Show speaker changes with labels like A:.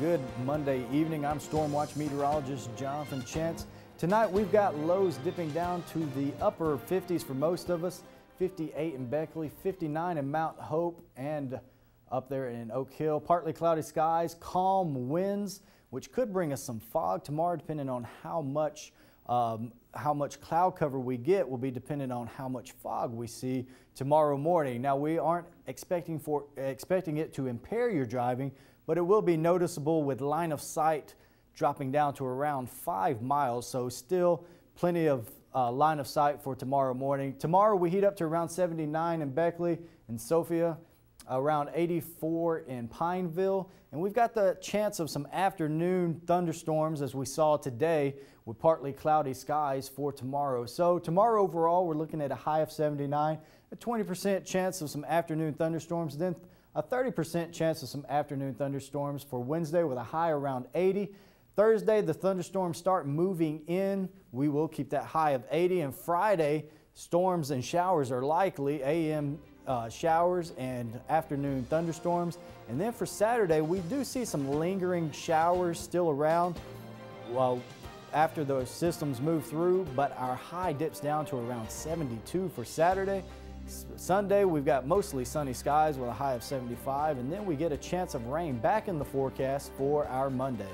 A: Good Monday evening. I'm Stormwatch meteorologist Jonathan Chance. Tonight we've got lows dipping down to the upper 50s for most of us. 58 in Beckley, 59 in Mount Hope, and up there in Oak Hill. Partly cloudy skies, calm winds, which could bring us some fog tomorrow depending on how much um, how much cloud cover we get will be dependent on how much fog we see tomorrow morning. Now we aren't expecting for expecting it to impair your driving, but it will be noticeable with line of sight dropping down to around five miles. So still plenty of uh, line of sight for tomorrow morning. Tomorrow we heat up to around 79 in Beckley and Sophia around 84 in Pineville. And we've got the chance of some afternoon thunderstorms as we saw today with partly cloudy skies for tomorrow. So tomorrow overall, we're looking at a high of 79, a 20% chance of some afternoon thunderstorms, then a 30% chance of some afternoon thunderstorms for Wednesday with a high around 80. Thursday, the thunderstorms start moving in. We will keep that high of 80. And Friday, storms and showers are likely. AM uh, showers and afternoon thunderstorms. And then for Saturday, we do see some lingering showers still around well, after those systems move through, but our high dips down to around 72 for Saturday. Sunday, we've got mostly sunny skies with a high of 75, and then we get a chance of rain back in the forecast for our Monday.